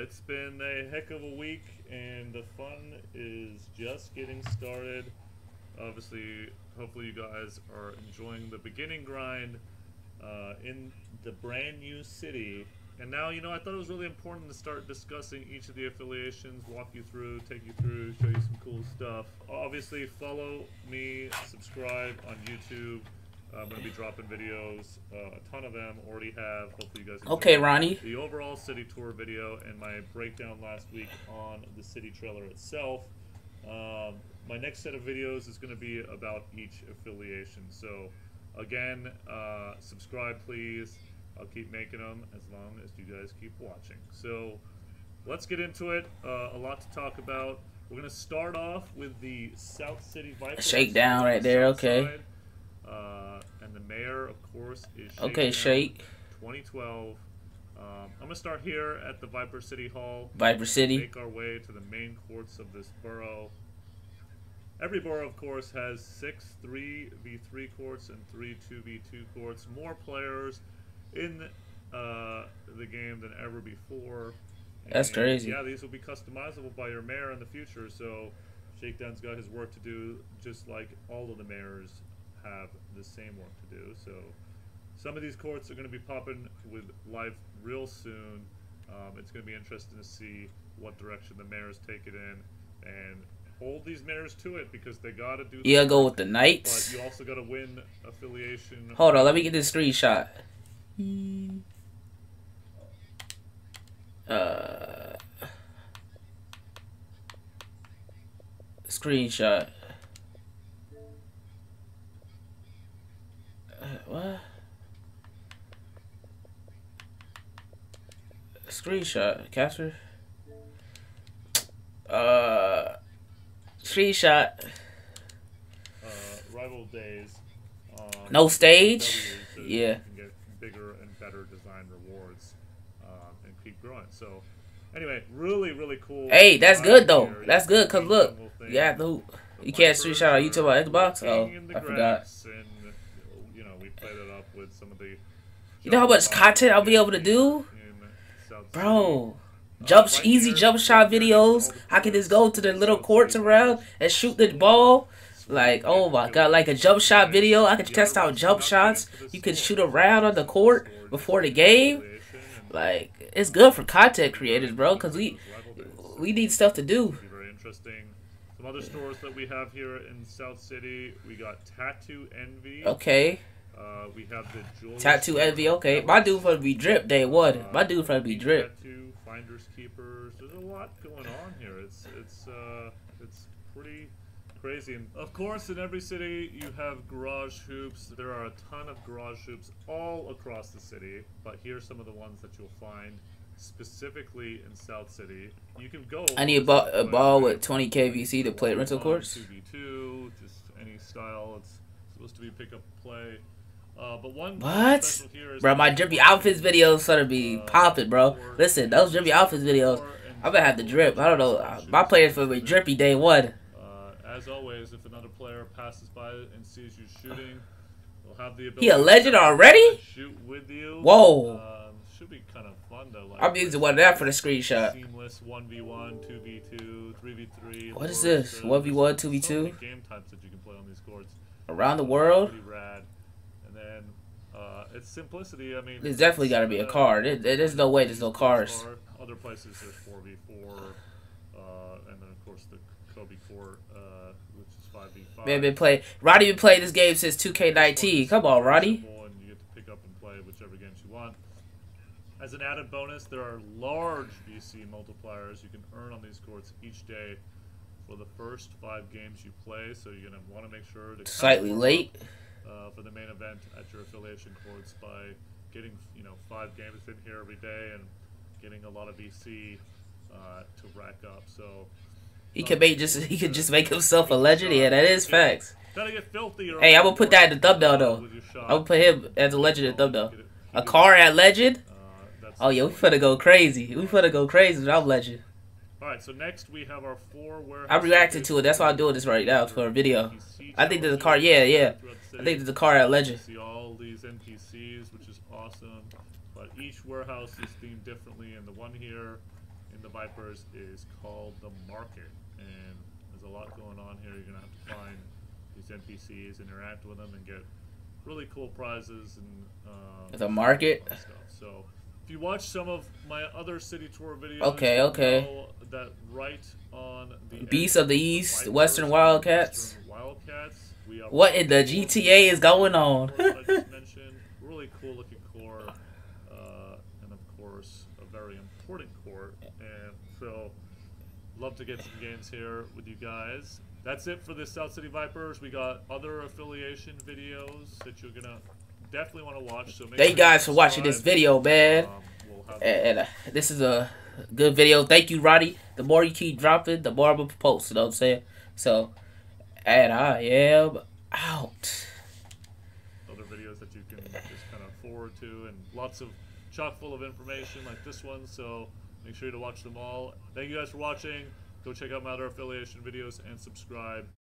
it's been a heck of a week, and the fun is just getting started. Obviously, hopefully, you guys are enjoying the beginning grind uh, in the brand new city. And now, you know, I thought it was really important to start discussing each of the affiliations, walk you through, take you through, show you some cool stuff. Obviously, follow me, subscribe on YouTube. I'm going to be dropping videos, uh, a ton of them. Already have. Hopefully, you guys. Okay, Ronnie. The overall city tour video and my breakdown last week on the city trailer itself. Um, my next set of videos is going to be about each affiliation. So, again, uh, subscribe, please. I'll keep making them as long as you guys keep watching. So, let's get into it. Uh, a lot to talk about. We're going to start off with the South City Vipers. Shakedown right there, okay. Uh, and the mayor, of course, is Okay, Shakedown Shake. 2012. Um, I'm going to start here at the Viper City Hall. Viper City. Make our way to the main courts of this borough. Every borough, of course, has six 3v3 courts and three 2v2 courts. More players in uh, the game than ever before. That's And, crazy. Yeah, these will be customizable by your mayor in the future. So Shakedown's got his work to do, just like all of the mayors have the same work to do. So some of these courts are going to be popping with live real soon. Um, it's going to be interesting to see what direction the mayors take it in and hold these mayors to it because they got to do. The go with the But Knights. you also got to win affiliation. Hold on, let me get this screenshot. Uh, screenshot. Uh, what? Screenshot, capture. Uh, screenshot. uh, rival days. Um, No stage? So Yeah. Can get bigger and better design rewards um, and keep growing. So, anyway, really, really cool. Hey, that's good though. here. That's good because look, you have the. You can't screenshot on YouTube or Xbox? Oh, king in the I forgot. grass, And, you know, we played it up with some of the. You know how much content I'll be able to do? Bro, jump Uh, easy jump shot videos. I can just go to the little courts around and shoot the ball. Like, oh my god, like a jump shot video. I could test out jump shots. get into the You can shoot around on the court before the game. Like, it's good for content creators, bro, because we we need stuff to do. Very interesting. Some other stores that we have here in South City, we got Tattoo Envy. Okay, Uh, we have the jewelry tattoo envy. Okay, my dude for to be drip day one. My dude for to be drip. Tattoo, finders keepers. There's a lot going on here. It's it's uh it's pretty crazy. And of course, in every city you have garage hoops. There are a ton of garage hoops all across the city. But here's some of the ones that you'll find specifically in South City. You can go. I need a ball, a ball with 20 KVC to play at rental courts. Two v two, just any style. It's supposed to be pick up play. Uh, but one What? special here is Bro, my drippy outfits videos gonna be popping, bro. Listen, those drippy outfits videos, I'm gonna have to drip. I don't know. uh, My players for be drippy day one. Uh, as always, if another player passes by and sees you shooting, they'll have the ability. He a legend already? Shoot with you. Whoa. Um, should be kind of fun though. Like I'm using one of that for the screenshot. Seamless one v one, two v two, three v three. What is this? 1v1, 2v2? Game types that you can play on these courts. Around the world, Pretty rad. And then uh, it's simplicity. I mean, there's definitely gotta be a uh, car. There, there's no way there's no cars. Other places there's four v four, uh, and then of course the Kobe court, uh, which is five v five. Man, been play. Roddy been playing this game since 2K19. Come on, Roddy. And you get to pick up and play whichever games you want. As an added bonus, there are large VC multipliers you can earn on these courts each day for the first five games you play. So you're gonna want to make sure to Slightly late. up, late. uh, for the main event at your affiliation courts by getting you know five games in here every day and getting a lot of VC uh, to rack up. So He could make just he could just make himself a legend. Yeah, that is facts. gotta get filthy. Hey, I'm else gonna put that in the thumbnail though. with your shot. I'm gonna put him as a legend in the thumbnail. A car at legend. uh, that's Oh yeah, we finna go crazy. We finna go crazy. I'm legend. All right, so next we have our four warehouse. I'm reacting to it. That's why I'm doing this right now for a video. I think there's a car. Yeah, yeah. I think there's a car at legend. See all these NPCs, which is awesome. But each warehouse is themed differently, and the one here in the Vipers is called the Market, and there's a lot going on here. You're gonna have to find these NPCs, interact with them, and get really cool prizes and um, the market stuff. So if you watch some of my other city tour videos, okay, okay, that right on the Beast of the East, the Western Wildcats. Western Wildcats. what in the GTA is going on? I just mentioned really cool looking core, uh, and of course a very important core, and so love to get some games here with you guys. That's it for the South City Vipers. We got other affiliation videos that you're gonna definitely want to watch. So thank you guys for watching this video, man. Um, we'll and, and uh, this is a good video. Thank you, Roddy. The more you keep dropping, the more I'm gonna post. You know what I'm saying? So, and I am out. Other videos that you can just kind of forward to, and lots of chock full of information like this one. So make sure you to watch them all. Thank you guys for watching. Go check out my other affiliation videos and subscribe.